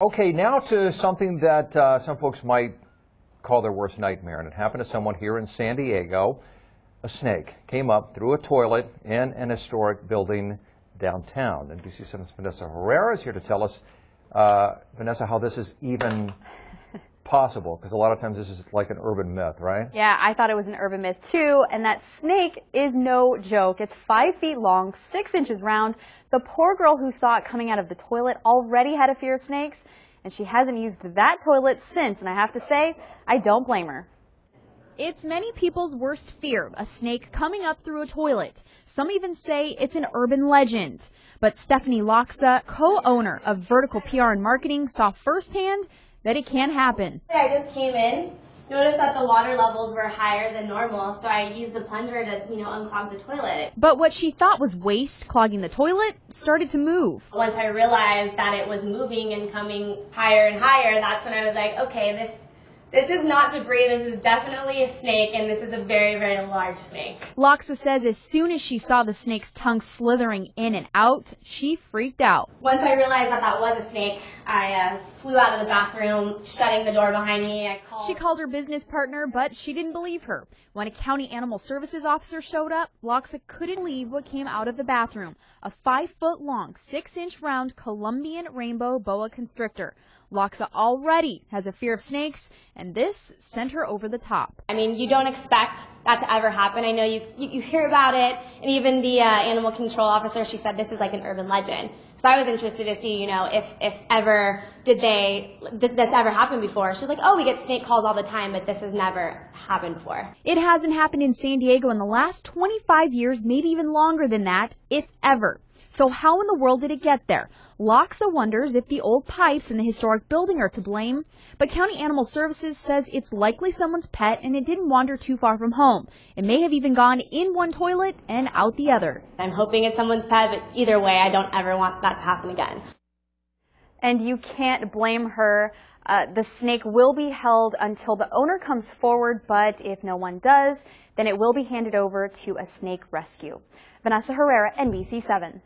Okay, now to something that uh, some folks might call their worst nightmare, and it happened to someone here in San Diego. A snake came up through a toilet in an historic building downtown. NBC 7's Vanessa Herrera is here to tell us, uh, Vanessa, how this is even possible, because a lot of times this is like an urban myth, right? Yeah, I thought it was an urban myth too, and that snake is no joke. It's five feet long, six inches round. The poor girl who saw it coming out of the toilet already had a fear of snakes, and she hasn't used that toilet since, and I have to say, I don't blame her. It's many people's worst fear, a snake coming up through a toilet. Some even say it's an urban legend. But Stephanie Loxa, co-owner of Vertical PR and Marketing, saw firsthand that it can happen. I just came in, noticed that the water levels were higher than normal, so I used the plunger to, you know, unclog the toilet. But what she thought was waste clogging the toilet started to move. Once I realized that it was moving and coming higher and higher, that's when I was like, okay, this this is not debris, this is definitely a snake, and this is a very, very large snake. Loxa says as soon as she saw the snake's tongue slithering in and out, she freaked out. Once I realized that that was a snake, I uh, flew out of the bathroom, shutting the door behind me. I called. She called her business partner, but she didn't believe her. When a county animal services officer showed up, Loxa couldn't believe what came out of the bathroom. A five foot long, six inch round Colombian rainbow boa constrictor. Loxa already has a fear of snakes, and this sent her over the top. I mean, you don't expect that to ever happen. I know you, you, you hear about it, and even the uh, animal control officer, she said this is like an urban legend. So I was interested to see, you know, if, if ever did they, did this ever happen before? She's like, oh, we get snake calls all the time, but this has never happened before. It hasn't happened in San Diego in the last 25 years, maybe even longer than that, if ever. So how in the world did it get there? Loxa wonders if the old pipes in the historic building are to blame, but County Animal Services says it's likely someone's pet and it didn't wander too far from home. It may have even gone in one toilet and out the other. I'm hoping it's someone's pet, but either way, I don't ever want that to happen again. And you can't blame her. Uh, the snake will be held until the owner comes forward, but if no one does, then it will be handed over to a snake rescue. Vanessa Herrera, NBC 7.